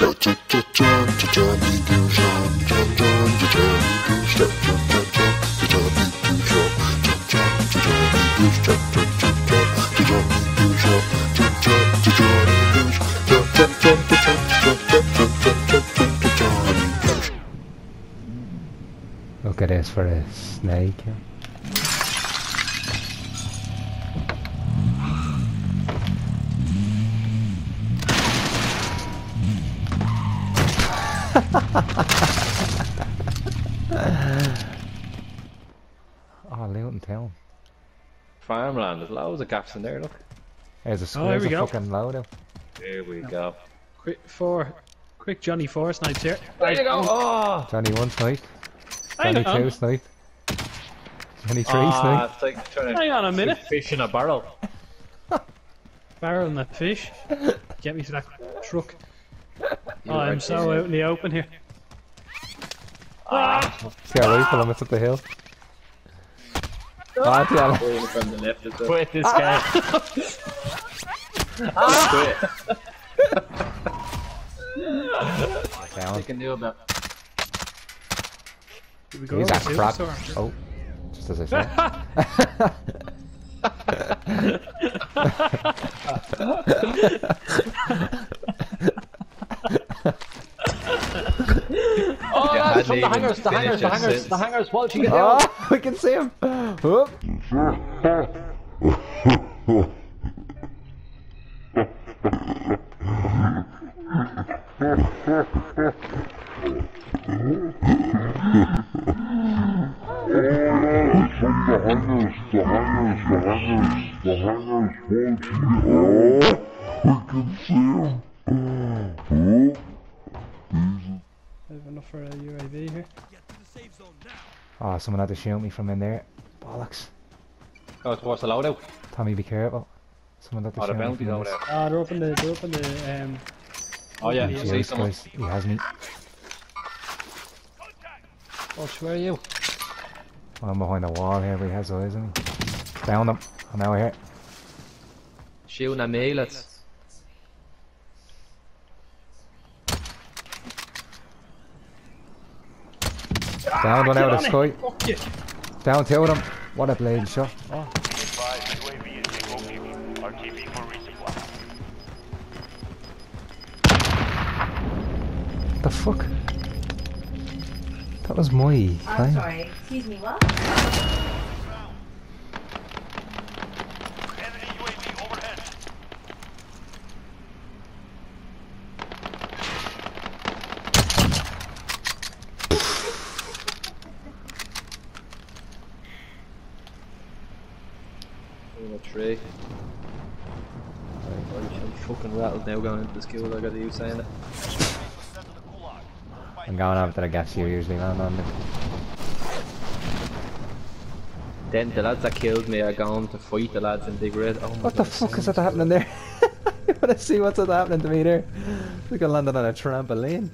Look at this for a snake. Oh, Luton Town. Farmland, there's loads of gaps in there, look. There's a Oh, square here we a go. fucking loadout. There we go. Quick four, quick Johnny four snipes here. There you go! Oh! Johnny one snipe. Hang Johnny on. two snipe. Johnny three Ah, snipe. like Hang on a minute. fish in a barrel. Barrel and the fish. Get me to that truck. You Oh, I'm right so out in the open here. Ah. Ah. See how rifle him, it's up the hill. Ah, yeah. Going from the left well. Quit this game. Ah. Quit. Down. You can do about. Did we go He's over a to crap. Superstore? Oh, just as I said. hangers, the hangers, the hangers, the hangers, the hangers, Walsh, you get ah, down! Oh, we can see him! Whoop! from the hangers, the hangers, the hangers, the hangers, Walsh, you get down! We can see him! For a UAV here. Oh, someone had to shoot me from in there. Bollocks. Go towards the loadout. Tommy, be careful. Someone had to Oh, the shoot me from over this. there. Ah, they're up in the, they're up in the, um, Oh yeah, Yeah, you Yeah, see someone. guy's, he has me. Oh, where are you? I'm behind the wall here, but he has eyes on me. Down him. I'm out here. Shooting at me, lads. Down one out of sky. Down tailed him. What a blade shot. Oh. The fuck? That was my. I'm sorry. Excuse me. What? A tree. I'm fucking rattled now going into the school. I got you saying it. To the. I'm going over to the gas you usually land on. Then the lads that killed me are going to fight the lads in Big Red. Oh my What the God, fuck is that happening there? I wanna see what's happening to me there. Like I landed on a trampoline.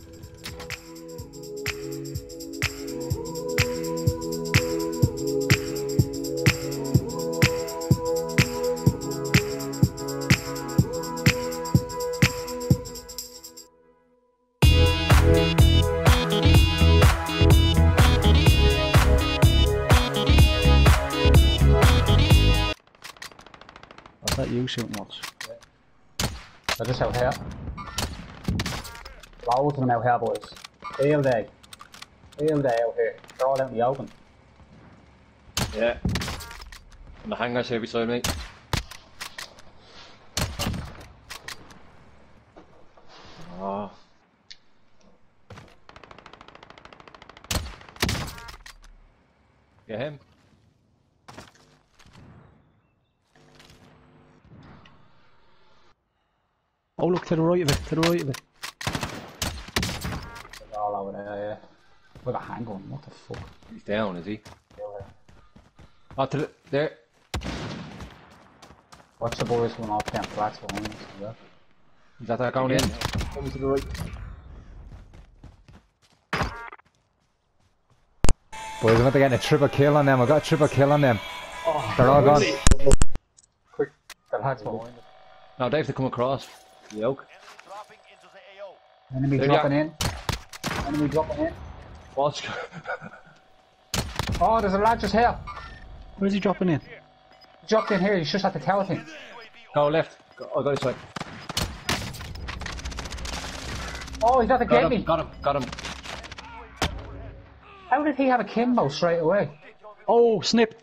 You shooting us? They're just out here. Loads of them out here, boys. Field day. Field day out here. They're all out in the open. Yeah. And the hangars here beside me. Oh, look to the right of it, to the right of it. They're all over there, yeah. With a handgun, what the fuck? He's down, is he? Oh, to the, there. Watch the boys going off down flats behind us. Yeah. Is that that going in? Coming to the right. Boys, I'm about to get a triple kill on them. I got a triple kill on them. Oh, they're all gone. Quick, the lads behind us. No, they have to come across. The oak. Enemy dropping into the AO. Enemy There, dropping in. Enemy dropping in. What's Oh, there's a lad just here. Where's he dropping in? He dropped in here. He's just at the tower thing. Go left. Go, oh, go this way. Oh, he's at the Got get him, me. got him, got him. How did he have a Kimbo straight away? Oh, snip!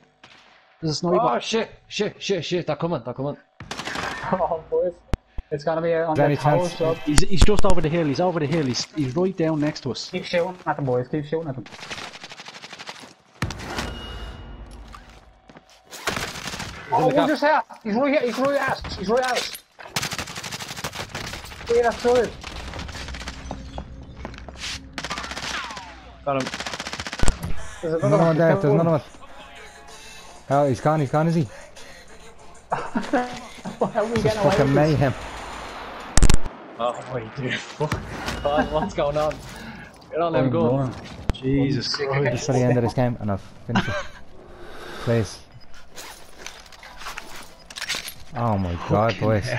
There's a sniper. Oh shit, shit, shit, shit, they're coming, they're coming. Oh, boys. It's gonna be on Danny the tower Chance. job. He's, he's just over the hill, he's over the hill, he's, he's right down next to us. Keep shooting at them, boys. Keep shooting at them. Oh, the one just here. He's right here. He's right at us. He's right at us. Yeah, that's good. Got him. There's Another one there, there's another one. Oh, he's gone, he's gone, is he? How are we getting away Fucking with this? Mayhem. Oh wait, dude. God, what's going on? Get on them, go. Jesus Just Christ. to the end of this game, and I've finished it. Please. Oh my god, boys.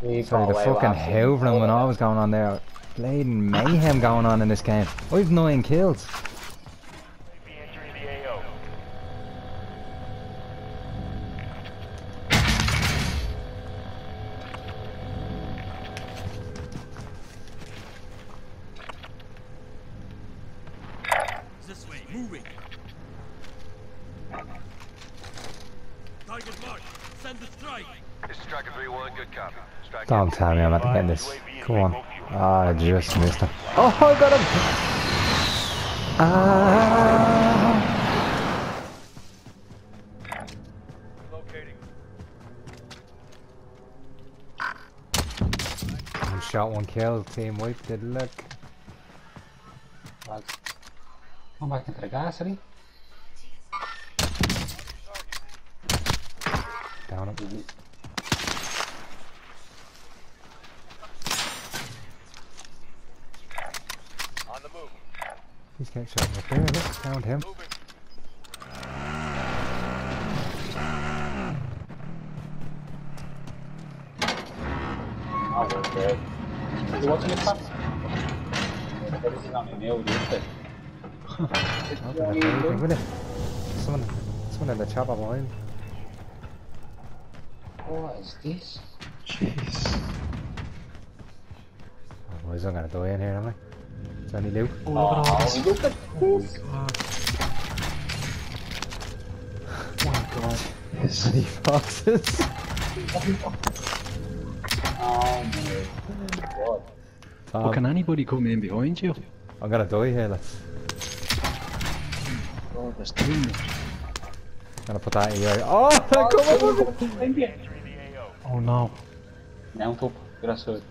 Sorry, the fucking that. hoovering when I was going on there. Bladen mayhem going on in this game. I've nine kills. Moving. Target marked. Send the strike. This is Striker 3-1, good copy. Strike Don't tell me I'm at the getting this. Come on. Ah, I just missed him. Oh, I got him! Ah! Locating. One shot, one kill. Team wipe. Good luck. Come back into the gas, city. Down it. On the move. He's getting shot up there. Look, found him. Moving. Oh, we're good. You watching this stuff? Everything on the nail, dude. Someone, someone in the chopper behind. What is this? Jeez. Oh, boys, I'm gonna die in here, am I? It's only loot. Oh, look at this. look at this. Oh my god. Yes. Bloody foxes. Oh my god. Tom, can anybody come in behind you? I'm gonna die here, lads. Oh, there's two. I'm gonna put that in your Oh, they're coming with me. Entering AO. Oh no. Mount up. That's good.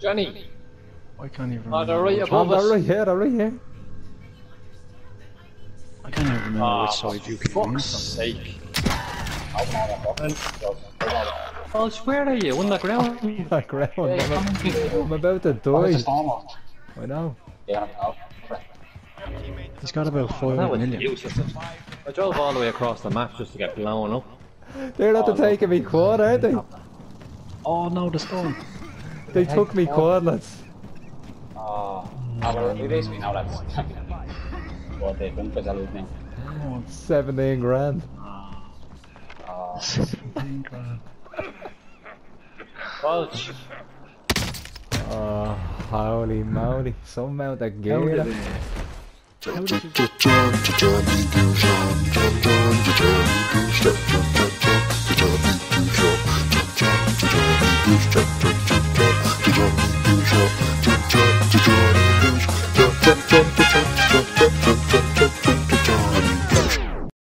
Johnny! I can't even Oh, remember. they're right Oh, above us. right here, they're right here. I can't even remember Ah, which side you came in fuck's from. sake. Open all that up. Oh, where are you? On the ground? My ground. I'm, I'm about to Oh, it's a die. storm off. I know. Yeah, no. He's got about five That was useless. I drove all the way across the map just to get blown up. They're not oh, taking me quad, aren't they? Oh no, the storm. They took me quad, lads. Oh, aber wie weiß, wie now that's. Boah, der Bunker ist alles nicht. 17 grand. Oh, holy moly. Somehow that game.